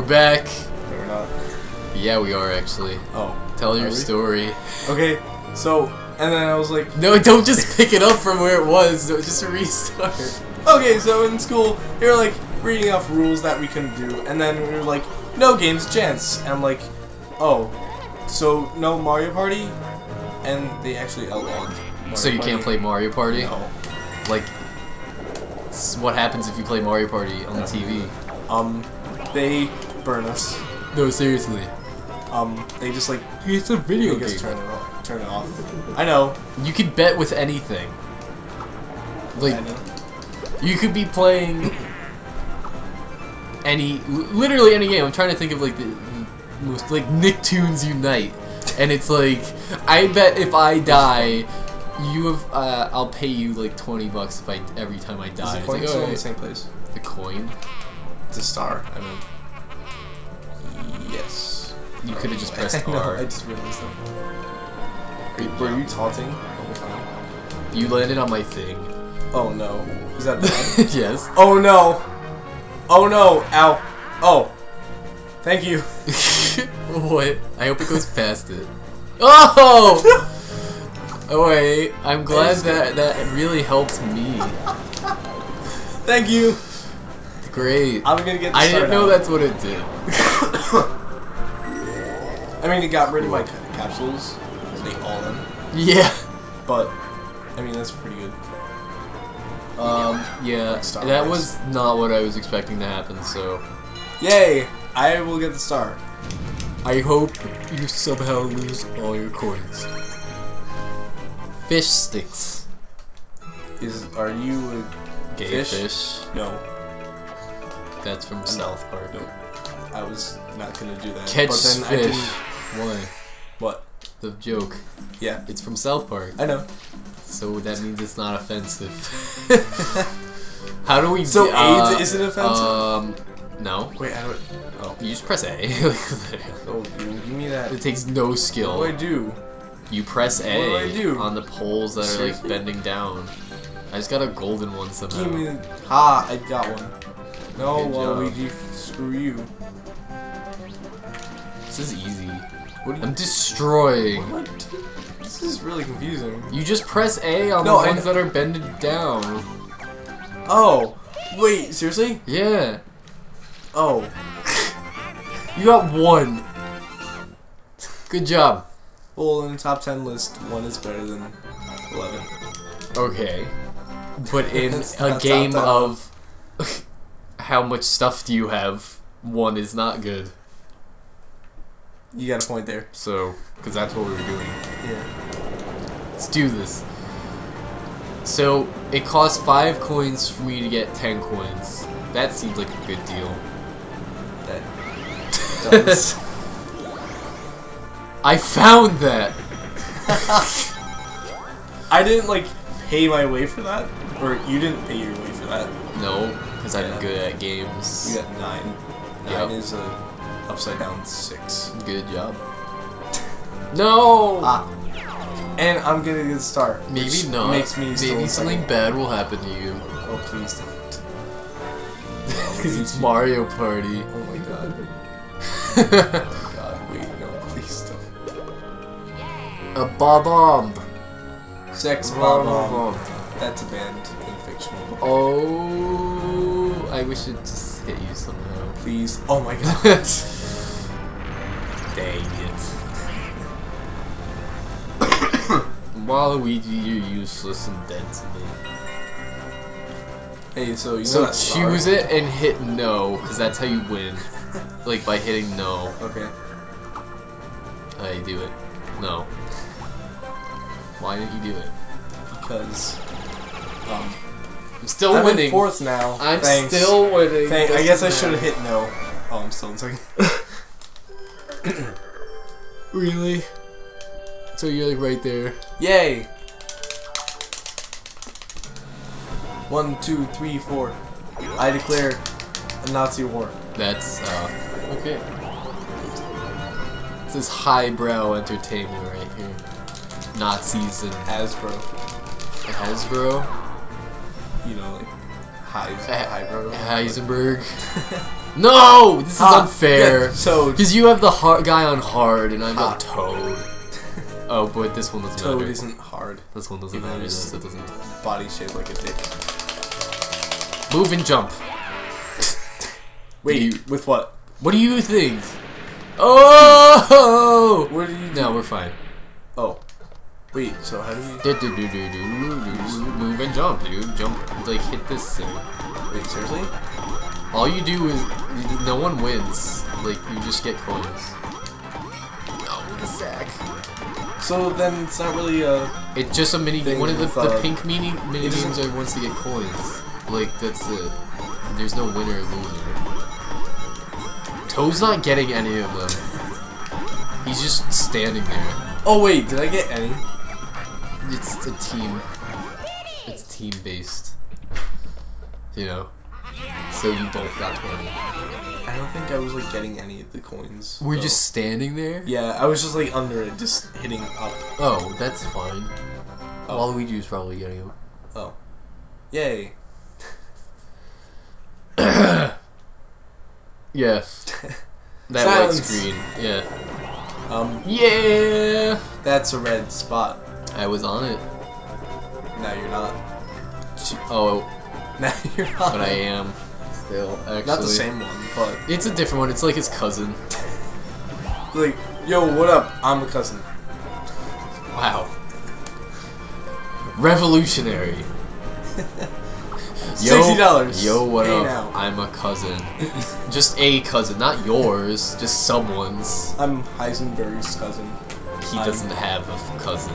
We're back. No, we're not. Yeah, we are actually. Oh. Tell your we? story. Okay, so, and then I was like, No, don't just pick it up from where it was. Just restart. okay, so in school, they were like reading off rules that we couldn't do, and then we were like, no games, chance. And I'm like, oh, so no Mario Party? And they actually outlawed. Mario So you Party. can't play Mario Party? No. Like, what happens if you play Mario Party on the TV? Um, they burn us. No, seriously. Um, they just like It's a video us turn it off. Turn it off. I know. You could bet with anything. Like, I know. you could be playing any, literally any game. I'm trying to think of like the, the most, like Nicktoons Unite, and it's like, I bet if I die, you have, uh, I'll pay you like 20 bucks if I every time I Is die. the It's coin like, still in the same place? The coin? It's a star. I mean. You could have just pressed know, R. I just realized that. Wait, were you taunting the whole time? You landed on my thing. Oh no. Is that bad? yes. oh no. Oh no. Ow. Oh. Thank you. what? I hope it goes past it. Oh! oh wait, I'm glad that that really helped me. Thank you. Great. I'm gonna get I didn't know now. that's what it did. I mean, it got rid of my ca- capsules. They all them. Yeah. But, I mean, that's pretty good. Um. Yeah. That was not what I was expecting to happen. So Yay! I will get the star. I hope you somehow lose all your coins. Fish sticks. Is are you Gay Fish? fish. no? That's from South Park. No. I was not gonna do that. Catch but then I fish. didn't. Why? What? The joke. Yeah, It's from South Park. I know. So that means it's not offensive. How do we? So uh, AIDS isn't offensive? Um, no. Wait, I don't. Oh, You just press A. oh, give, give me that. it takes no What do I do? You press A what do I do? on the poles that are like bending down. I just got a golden one somehow. Give me. The, ha! I got one. No. Waluigi, screw you. This is easy. I'm destroying. What? This is really confusing. You just press A on No, the ones that are bended down. Oh, wait, seriously? Yeah. Oh, You got one. Good job. well, in the top ten list, one is better than eleven. Okay. But in a game of how much stuff do you have, one is not good. You got a point there. So, because that's what we were doing. Yeah. Let's do this. So, it costs 5 coins for me to get 10 coins. That seems like a good deal. That does. I found that! I didn't like pay my way for that, or you didn't pay your way for that. No, because I'm good at games. You got nine. Yep. Nine is a upside down six. Good job. No! Ah. And I'm gonna get a star. Maybe not. Makes me Maybe in something bad will happen to you. Oh please don't. Because it's Mario Party. Oh my god. Oh god. Wait. No. Please don't. a bomb. Sex bomb. That's a band in fictional. Oh, I wish it just hit you somehow. Please. Oh my god. Dang it. Waluigi, you're useless and dead to me. hey, so you know So that star? choose it and hit no, because that's how you win. like by hitting no. Okay. How you do it. No. Why didn't you do it? Because. Um. I'm still I'm winning. in fourth now. I'm Thanks. still winning. Thank- I guess I should have hit no. Oh, I'm still in second. Really? So you're like right there. Yay! One, two, three, four. I declare a Nazi war. That's uh okay. This is highbrow entertainment right here. Nazis and Hasbro. Hasbro, You know, like, Eh. Heisenberg. No! This is Ah, unfair. yeah, so Because you have the hard guy on hard, and I'm Ah. Toad. Oh, but this one doesn't Toad matter. isn't hard. This one doesn't Even matter, it's- it doesn't. Body shaped like a dick. Move and jump. Wait, you- with what? What do you think? Oh! What do you? No, we're fine. Oh. Wait, so how do. Do, do, do, do, do, do. Move and jump, dude. Jump, like, hit this thing. Wait, seriously? All you do is, no one wins. Like, you just get coins. Oh, the sack. So then it's not really a. It's just a mini. Thing one of the, the uh, pink mini mini games are once to get coins. Like that's it. There's no winner or loser. Toad's not getting any of them. He's just standing there. Oh wait, did I get any? It's a team. It's team based. You know. So you both got twenty. I don't think I was like getting any of the coins. We're just standing there. Yeah, I was just like under it, just hitting up. Oh, that's fine. Oh. Waluigi's probably getting them. Oh. Yay. Yeah. That white screen. Yeah. Um, Yeah. that's a red spot. I was on it. Now you're not. Oh, Now you're not. but I am still actually. Not the same one, but It's a different one. It's like his cousin. like, yo, what up? I'm a cousin. Wow. Revolutionary. Sixty dollars. Yo, what Pay up? now. I'm a cousin. just a cousin, not yours. Just someone's. I'm Heisenberg's cousin. He I'm- doesn't have a cousin.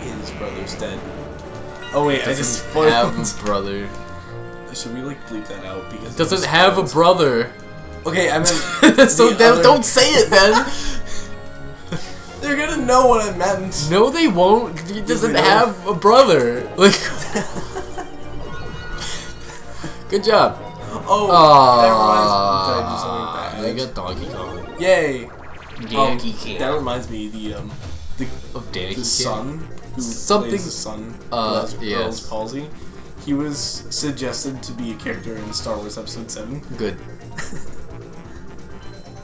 His brother's dead. Oh wait, I just spoiled. have a brother. Should we like bleep that out because Doesn't have a brother. Okay, I meant so the other- don't say it then. They're gonna know what I meant. no, they won't. He doesn't have a brother. Like. Good job. Oh, that I reminds me. Did I do got Donkey Kong. Yay! Um, Kong. that reminds me, the um, the of Donkey the son who Something- plays the son uh, who has yes. Palsy. He was suggested to be a character in Star Wars Episode Seven. Good.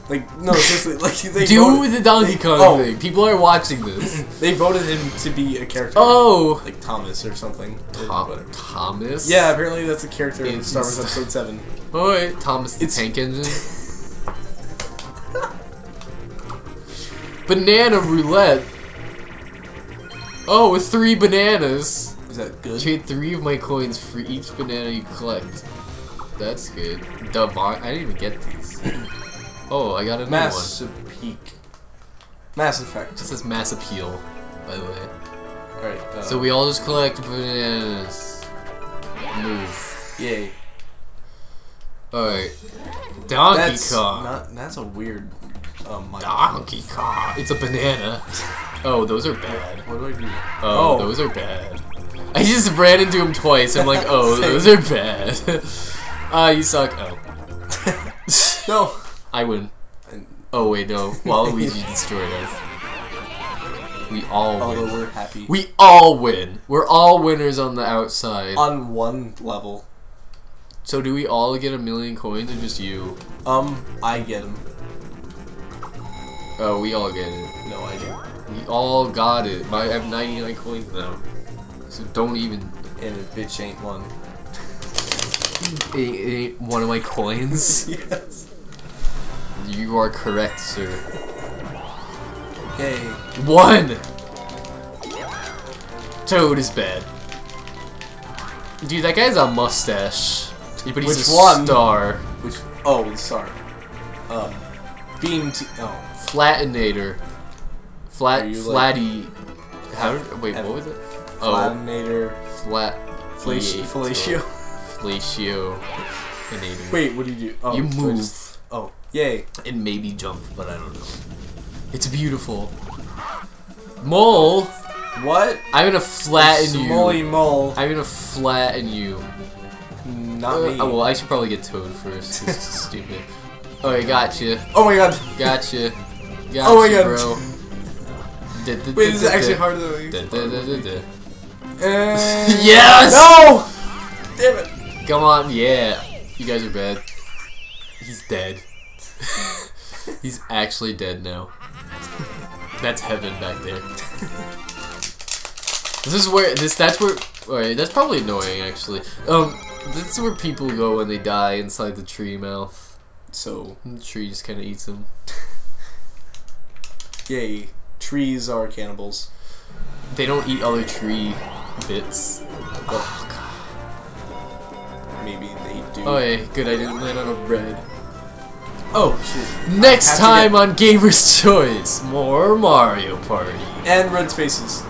Like no, seriously, like they Do voted, the Donkey Kong oh. thing. People are watching this. they voted him to be a character. Oh, like Thomas or something. Tom-. Thomas. Yeah, apparently that's a character in In Star Wars Episode Seven. Oh wait, Thomas the It's- Tank Engine. Banana roulette. Oh, with three bananas. Is that good? Trade three of my coins for each banana you collect. That's good. Divine. I didn't even get these. Oh, I got another one. Mass Peak. Mass Effect. This is Mass Appeal, by the way. Alright. Uh, So we all just collect bananas. Move. yay. Alright. Donkey That's Kong. not. That's a weird. Um. Donkey Kong. It's a banana. Oh, those are bad. What do I do? Oh, Oh. those are bad. I just ran into him twice. I'm like, oh, those are bad. Ah, you suck. Oh. No. I win. Oh wait, no. Waluigi destroyed us. We all although win. we're happy. We all win. We're all winners on the outside. on one level. So do we all get a million coins or just you? Um, I get them. Oh, we all get it. No, I do. We all got it. My, I have 99 coins now. So don't even. And a bitch ain't one. It ain't one of my coins. yes. you are correct, sir. Yay. One! Toad is bad. Dude, that guy's a mustache. But he's Which a one? star. Which? Oh, the star. Um, beam. T- oh, Flatinator. Flat. You, like- Flatty. How? Wait, F- what was it? Oh, flat. Fellatio. Fellatio. Inator. Wait, what do you do? Oh, You move. just- Oh, yay. and maybe jump, but I don't know. It's beautiful. Mole, What? I'm gonna flatten you. Smoly mole. I'm gonna flatten you. Not Uh, me. oh, well, I should probably get Toad first. This is stupid. Oh, I gotcha. Oh my god. Gotcha. Gotcha, Oh my God. bro. Wait, this is actually harder than Uh, Yes! No! Damn it. Come on, yeah. You guys are bad. He's dead. He's actually dead now. That's heaven back there. This is where this. That's where. Alright, that's probably annoying actually. Um, this is where people go when they die inside the tree mouth. So, the tree just kind of eats them. yay. Trees are cannibals. They don't eat other tree bits. Oh god. Maybe they do. Oh yeah, good. I didn't land on a red. Oh, shit. Next time get- on Gamer's Choice, more Mario Party. And red spaces.